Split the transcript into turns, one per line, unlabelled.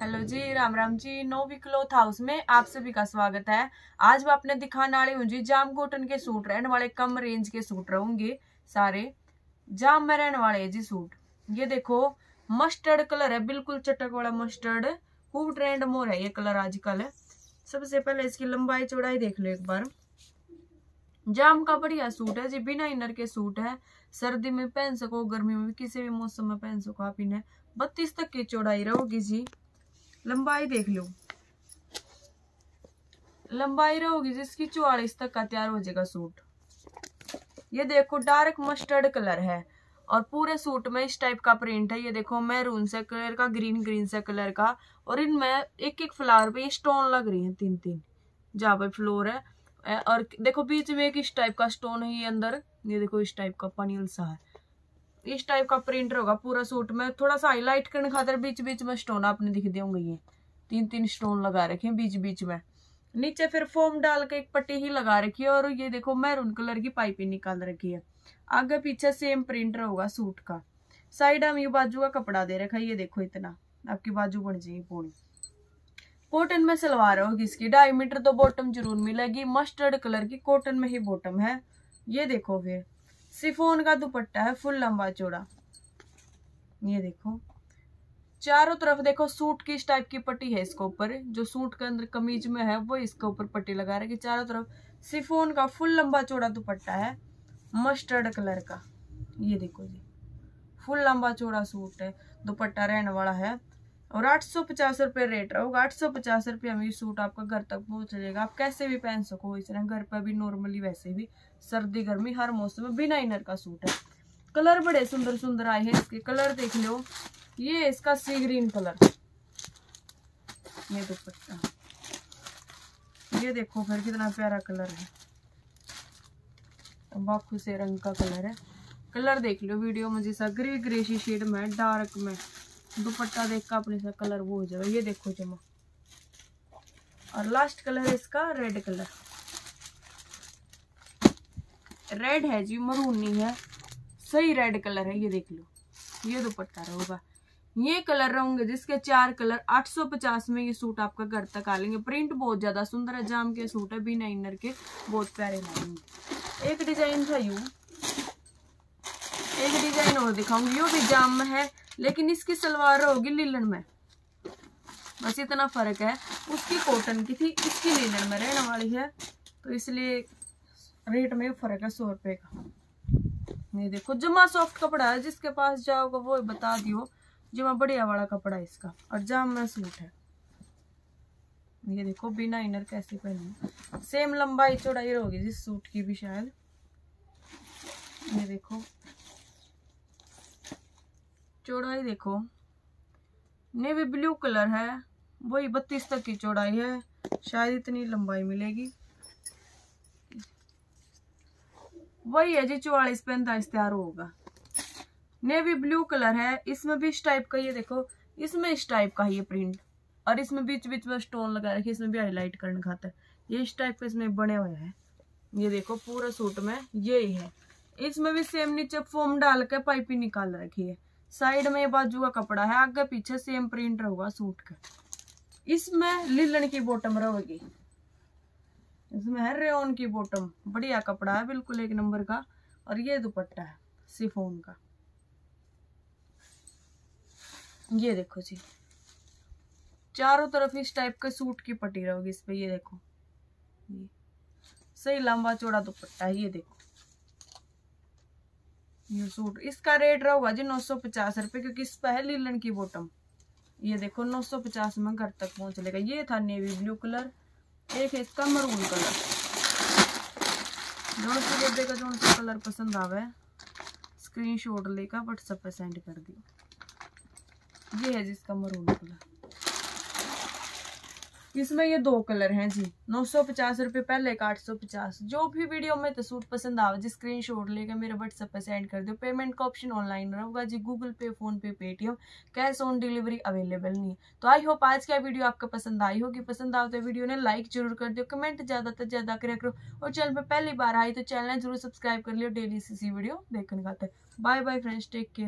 Hello जी, Ram Ram ji. Novi cloth house में आप सभी का स्वागत है। आज मैं अपने दिखाने वाली हूँ जी, जाम कॉटन के सूट, रहने वाले कम रेंज के सूट रहूँगे सारे। जाम में रहने वाले जी सूट। ये देखो मस्टर्ड कलर है, बिल्कुल चटक वाला मस्टर्ड खूब ट्रेंड मोर है ये कलर आजकल। सबसे पहले इसकी लंबाई चौड़ाई देख लो एक बार। जाम का बढ़िया सूट है जी, बिना इनर के सूट है। सर्दी में पहन सको, गर्मी में किसी भी मौसम में पहन सको आप इन्हें। बत्तीस तक की चौड़ाई रहोगी जी। लंबाई देख लो। लंबाई रहोगी जिसकी चौवालीस तक का तैयार हो जाएगा सूट। ये देखो, डार्क मस्टर्ड कलर है और पूरे सूट में इस टाइप का प्रिंट है। ये देखो, मैरून से कलर का, ग्रीन ग्रीन से कलर का और इनमें एक एक फ्लावर पे स्टोन लग रही है तीन तीन, जहाँ पे फ्लोर है। और देखो, बीच में एक इस टाइप का स्टोन है ये अंदर। ये देखो, इस टाइप का पनील सा है। इस टाइप का प्रिंट होगा, पूरा सूट में। थोड़ा सा हाईलाइट करने खातर बीच बीच में स्टोन आपने दिख दिए होंगे ये। तीन तीन स्टोन लगा रखे हैं बीच बीच में। नीचे फिर फोम डाल के एक पट्टी ही लगा रखी है और ये देखो मैरून कलर की पाइपिंग निकाल रखी है। आगे पीछे सेम प्रिंट होगा सूट का। साइड हम ये बाजू का कपड़ा दे रखा है, ये देखो इतना। आपकी बाजू बन जाएगी पूरी। कॉटन में सलवार होगी इसकी। ढाई मीटर तो बॉटम ज़रूर मिलेगी। मस्टर्ड कलर की कॉटन में ही बॉटम है। ये देखो फिर। सिफोन का दुपट्टा है, फुल लंबा चौड़ा। ये देखो। चारों तरफ़ देखो सूट की इस टाइप की पट्टी है इसके ऊपर। जो सूट के अंदर कमीज में है, वो इसके ऊपर पट्टी लगा रही चारों तरफ़ सिफोन का फुल लंबा चौड़ा दुपट्टा है, मस्टर्ड कलर का। ये देखो जी। फुल लंबा चौड़ा सूट है, दुपट्टा रहने वाला है। और आठ सौ पचास रुपये रेट रहेगा आठ सौ पचास रुपये में ये सूट आपका घर तक पहुँच जाएगा। आप कैसे भी पहन सको, इस तरह घर पर भी नॉर्मली वैसे भी सर्दी, गर्मी हर मौसम में बिना इनर का सूट है। कलर बड़े सुंदर सुंदर आए हैं इसके। कलर देख लो। ये इसका सी ग्रीन कलर ये दुपट्टा। ये देखो फिर कितना प्यारा कलर है। बाखू से रंग का कलर है। कलर देख लो। वीडियो में जैसा ग्रे ग्रेशी शेड में डार्क में। दुपट्टा देख का अपने कलर वो हो जाएगा। ये देखो जमा। और लास्ट कलर है इसका रेड कलर रेड है जी मरून नहीं है। सही रेड कलर है, ये देख लो। ये दुपट्टा रहेगा। ये कलर रहेंगे जिसके चार कलर 850 में ये सूट आपका घर तक आ लेंगे। प्रिंट बहुत ज़्यादा सुंदर है, जाम के सूट है, बिना इनर के बहुत प्यारे लगेंगे एक डिज़ाइन था यू। एक डिज़ाइन और दिखाऊँगी, यो भी जाम है। लेकिन इसकी सलवार होगी लीलन में। बस इतना फ़र्क है। उसकी कॉटन की थी, इसकी लीलन में रहने वाली है। तो इसलिए रेट में फ़र्क है सौ रुपए का। ये देखो, जमा सॉफ्ट कपड़ा है, जिसके पास जाओगे वो बता दियो। जमा बढ़िया वाला कपड़ा है इसका, और जाम में सूट है। ये देखो, बिना इनर कैसे पहनी। सेम लंबाई चौड़ाई होगी जिस सूट की भी शायद। ये देखो चौड़ाई देखो। नेवी ब्लू कलर है। वही बत्तीस तक की चौड़ाई है। शायद इतनी लंबाई मिलेगी। वही है जी, चौवालीस पैंतालीस तैयार होगा। नेवी ब्लू कलर है। इसमें भी इस टाइप का ये देखो। इसमें इस टाइप का ये प्रिंट और इसमें बीच बीच में स्टोन लगा रखे इसमें भी हाईलाइट करने खातर ये इस टाइप का इसमें बने हुए हैं। ये देखो, पूरा सूट में यही है। इसमें भी सेम नीचे फोम डाल के पाइपिंग निकाल रखी है। साइड में बाजू का कपड़ा है, आगे पीछे सेम प्रिंट रहेगा सूट का। इसमें लिलन की बॉटम रहेगी। इसमें है रेन की बॉटम बढ़िया कपड़ा है, बिल्कुल एक नंबर का। और ये दुपट्टा है सिफोन का। ये देखो जी। चारों तरफ़ इस टाइप के सूट की पट्टी रहेगी इस पे, ये देखो। ये। सही लंबा चौड़ा दुपट्टा है, ये देखो। ये सूट। इसका रेट रहेगा जी नौ सौ पचास रुपये क्योंकि इस पर है लीलन की बॉटम ये देखो, नौ सौ पचास में घर तक पहुँच लेगा ये था नेवी ब्लू कलर एक है इसका मरून कलर जो सी बेबे का जो सा कलर पसंद आवे। स्क्रीन शॉट लेकर व्हाट्सएप पे सेंड कर दियो। ये है जिसका मरून कलर इसमें ये दो कलर हैं जी? नौ सौ पचास रुपये पहले का आठ सौ पचास। जो भी वीडियो में तो सूट पसंद आवे, जी स्क्रीन शॉट लेकर मेरे व्हाट्सएप पर सेंड कर दो पेमेंट का ऑप्शन ऑनलाइन रहेगा जी Google Pay PhonePe Paytm cash on delivery available नहीं है। तो आई होप आज का वीडियो आपको पसंद आई होगी। पसंद आओ तो वीडियो ने लाइक ज़रूर कर दो कमेंट ज़्यादा से ज़्यादा करे करो। और चैनल पर पहली बार आई तो चैनल ज़रूर सब्सक्राइब कर लियो। डेली सी वीडियो देखने का bye bye friends take care